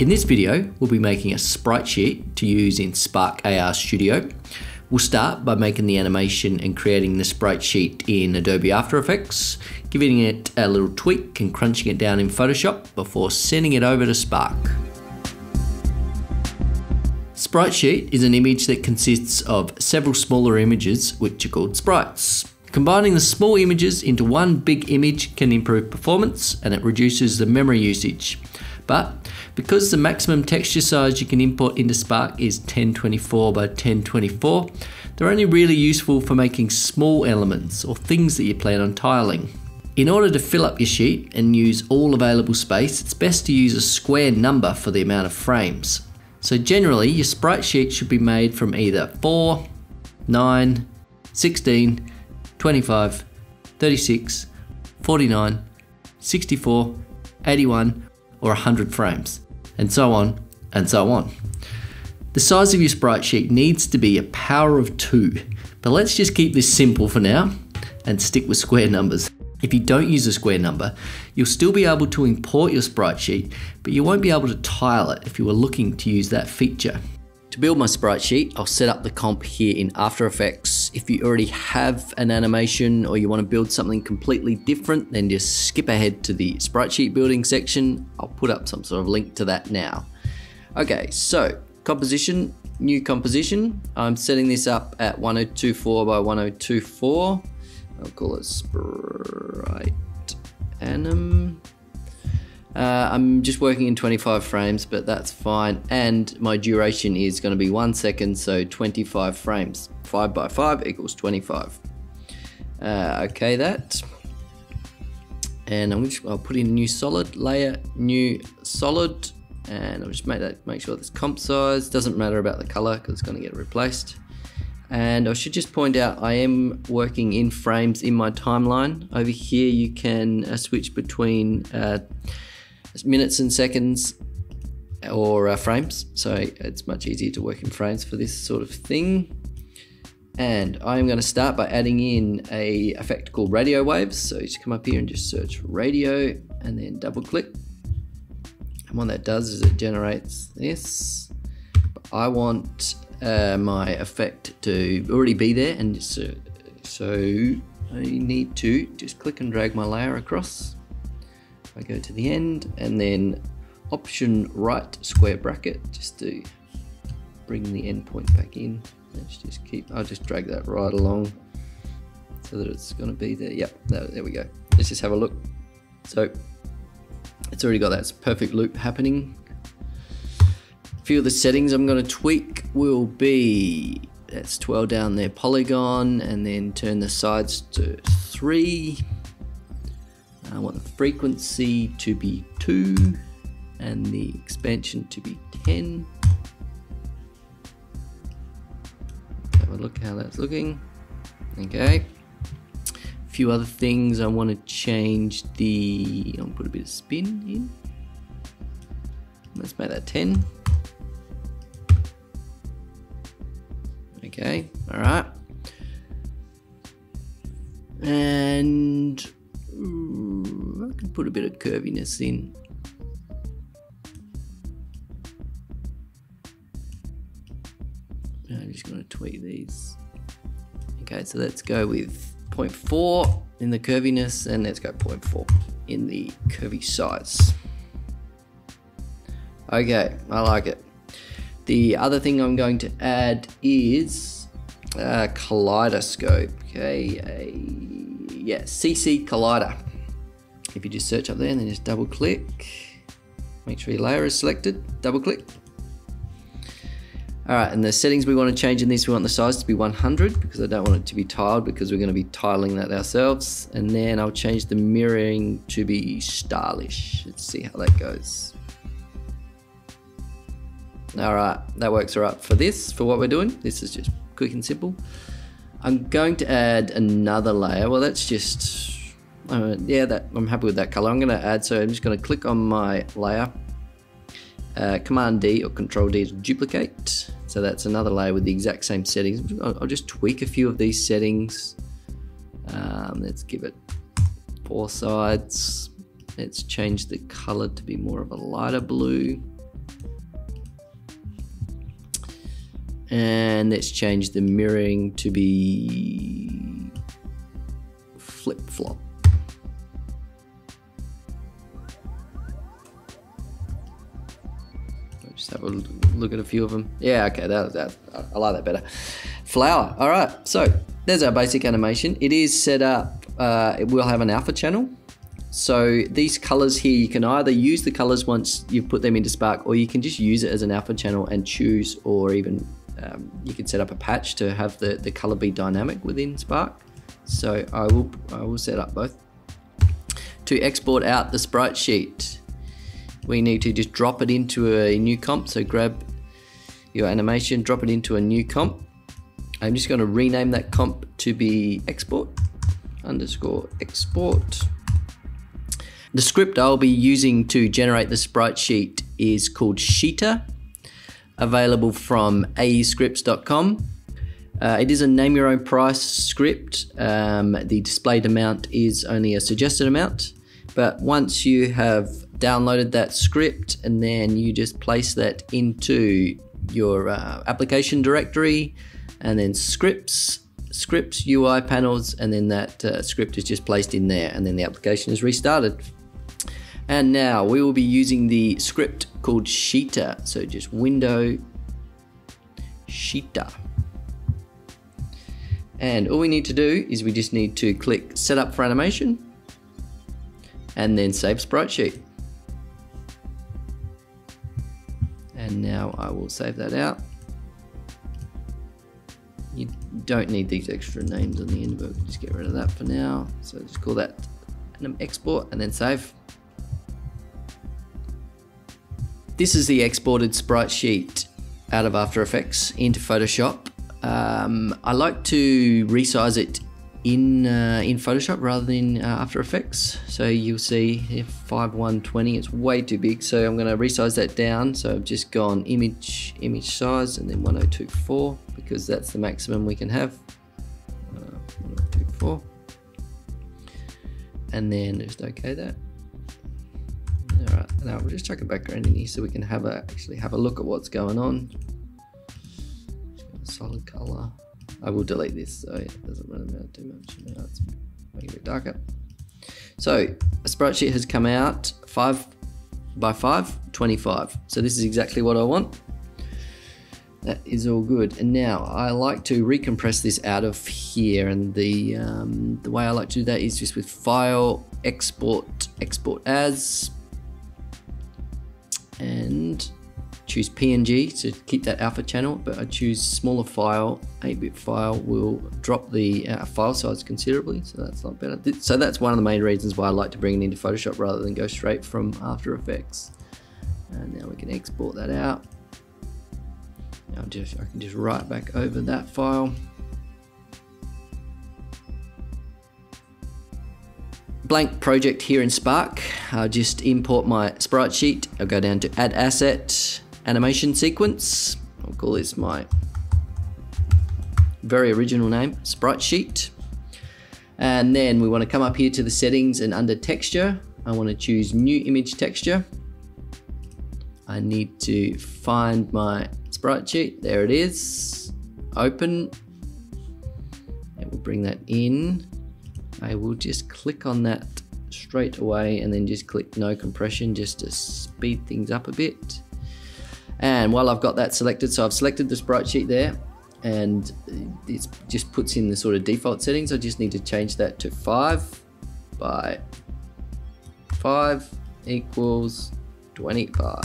In this video, we'll be making a sprite sheet to use in Spark AR Studio. We'll start by making the animation and creating the sprite sheet in Adobe After Effects, giving it a little tweak and crunching it down in Photoshop before sending it over to Spark. Sprite sheet is an image that consists of several smaller images which are called sprites. Combining the small images into one big image can improve performance and it reduces the memory usage. But because the maximum texture size you can import into Spark is 1024 by 1024, they're only really useful for making small elements or things that you plan on tiling. In order to fill up your sheet and use all available space, it's best to use a square number for the amount of frames. So generally, your sprite sheet should be made from either 4, 9, 16, 25, 36, 49, 64, 81, or 100 frames and so on and so on. The size of your sprite sheet needs to be a power of 2, but let's just keep this simple for now and stick with square numbers. If you don't use a square number, you'll still be able to import your sprite sheet, but you won't be able to tile it if you were looking to use that feature. To build my sprite sheet, I'll set up the comp here in After Effects. If you already have an animation or you want to build something completely different, then just skip ahead to the sprite sheet building section. I'll put up some sort of link to that now. Okay, so composition, new composition. I'm setting this up at 1024 by 1024. I'll call it sprite anim. Uh, I'm just working in 25 frames, but that's fine. And my duration is going to be one second, so 25 frames. 5 by 5 equals 25. Uh, okay, that. And I'm just, I'll put in a new solid layer, new solid, and I'll just make that make sure this comp size doesn't matter about the color because it's going to get replaced. And I should just point out I am working in frames in my timeline. Over here, you can uh, switch between. Uh, minutes and seconds or uh, frames. So it's much easier to work in frames for this sort of thing. And I'm going to start by adding in a effect called radio waves. So you just come up here and just search radio and then double click. And what that does is it generates this. But I want uh, my effect to already be there. And so, so I need to just click and drag my layer across I go to the end and then option right square bracket just to bring the endpoint back in. Let's just keep, I'll just drag that right along so that it's going to be there. Yep, there, we go. Let's just have a look. So it's already got that perfect loop happening. A few of the settings I'm going to tweak will be let's 12 down their polygon and then turn the sides to 3 I want the frequency to be 2 and the expansion to be 10. Have a look how that's looking. Okay. A few other things I want to change the, I'll put a bit of spin in. Let's make that 10. Okay, all right. And put a bit of curviness in. I'm just going to tweak these. Okay, so let's go with 0.4 in the curviness and let's go 0.4 in the curvy size. Okay, I like it. The other thing I'm going to add is a kaleidoscope. Okay, a, yeah, CC Kaleida. If you just search up there and then just double click, make sure your layer is selected, double click. All right, and the settings we want to change in this, we want the size to be 100 because I don't want it to be tiled because we're going to be tiling that ourselves. And then I'll change the mirroring to be stylish. Let's see how that goes. All right, that works all right for this, for what we're doing. This is just quick and simple. I'm going to add another layer. Well, that's just uh, yeah, that I'm happy with that color. I'm going to add, so I'm just going to click on my layer. Uh, Command D or Control D to duplicate. So that's another layer with the exact same settings. I'll, just tweak a few of these settings. Um, let's give it four sides. Let's change the color to be more of a lighter blue. And let's change the mirroring to be flip-flop. Just have a look at a few of them. Yeah, okay, that, that I like that better. Flower. All right, so there's our basic animation. It is set up. Uh, it will have an alpha channel. So these colors here, you can either use the colors once you've put them into Spark, or you can just use it as an alpha channel and choose, or even um, you can set up a patch to have the, the color be dynamic within Spark. So I will, I will set up both. To export out the sprite sheet, we need to just drop it into a new comp. So grab your animation, drop it into a new comp. I'm just going to rename that comp to be export underscore export. The script I'll be using to generate the sprite sheet is called Sheetah, available from aescripts.com. Uh, it is a name your own price script. Um, the displayed amount is only a suggested amount, but once you have downloaded that script and then you just place that into your uh, application directory and then scripts scripts UI panels and then that uh, script is just placed in there and then the application is restarted. And now we will be using the script called Sheetah. So just window Sheetah. And all we need to do is we just need to click setup for animation and then save sprite sheet and now I will save that out. You don't need these extra names on the end it, just get rid of that for now. So just call that export and then save. This is the exported sprite sheet out of After Effects into Photoshop. Um, I like to resize it in uh, in Photoshop rather than uh, After Effects. So you'll see if 5120, it's way too big. So I'm going to resize that down. So I've just gone image, image size and then 1024 because that's the maximum we can have. Uh, 1024. And then just okay that. All right, now we'll just chuck a background in here so we can have a actually have a look at what's going on. solid color. I will delete this so it doesn't run out too much. Now let's make it darker. So a sprite sheet has come out 5 by 5, 25. So this is exactly what I want. That is all good. And now I like to recompress this out of here and the, um, the way I like to do that is just with file, export, export as, and choose PNG to keep that alpha channel, but I choose smaller file, 8-bit file will drop the uh, file size considerably, so that's not better. So that's one of the main reasons why I like to bring it into Photoshop rather than go straight from After Effects. And now we can export that out. Now just I can just write back over that file. blank project here in Spark. I'll just import my sprite sheet. I'll go down to add asset, animation sequence. I'll call this my very original name, sprite sheet. And then we want to come up here to the settings and under texture, I want to choose new image texture. I need to find my sprite sheet. There it is. Open. And we'll bring that in. I will just click on that straight away and then just click no compression just to speed things up a bit. And while I've got that selected, so I've selected the sprite sheet there and it just puts in the sort of default settings. I just need to change that to 5 by 5 equals 25.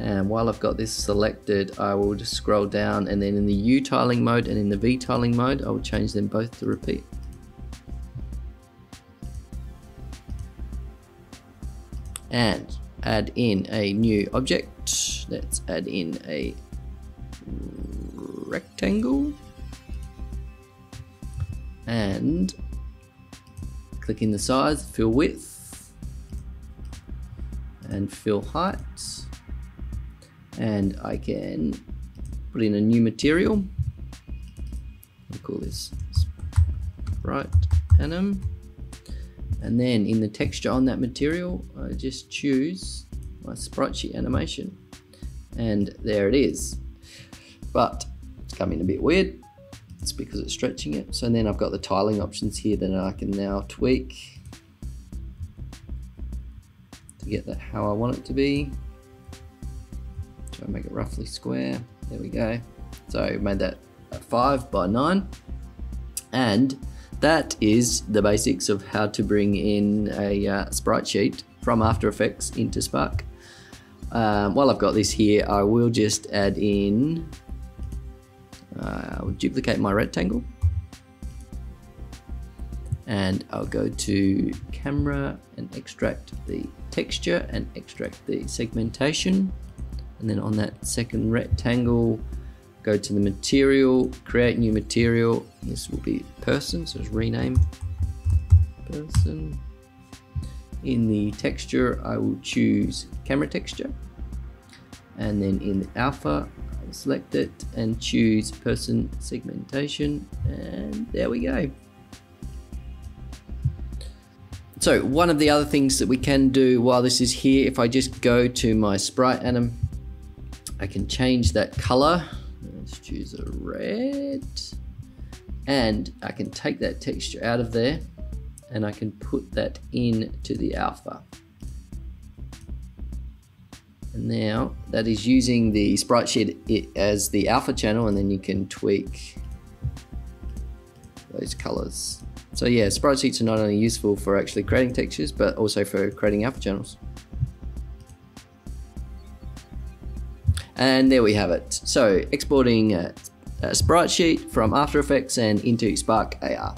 And while I've got this selected, I will just scroll down and then in the U tiling mode and in the V tiling mode, I will change them both to repeat. And add in a new object. Let's add in a rectangle. And click in the size, fill width, and fill height. And I can put in a new material. We'll call this sprite anim. And then in the texture on that material, I just choose my sprite sheet animation. And there it is. But it's coming a bit weird. It's because it's stretching it. So then I've got the tiling options here that I can now tweak to get that how I want it to be. Try and make it roughly square. There we go. So I made that 5 by 9. And that is the basics of how to bring in a uh, sprite sheet from After Effects into Spark. Um, while I've got this here, I will just add in, uh, I'll duplicate my rectangle. And I'll go to camera and extract the texture and extract the segmentation. And then on that second rectangle, go to the material, create new material. This will be person, so just rename person. In the texture, I will choose camera texture. And then in the alpha, I'll select it and choose person segmentation. And there we go. So one of the other things that we can do while this is here, if I just go to my sprite anim, I can change that color. Let's choose a red. And I can take that texture out of there and I can put that in to the alpha. And now that is using the sprite sheet as the alpha channel and then you can tweak those colors. So yeah, sprite sheets are not only useful for actually creating textures, but also for creating alpha channels. And there we have it. So exporting a, a sprite sheet from After Effects and into Spark AR.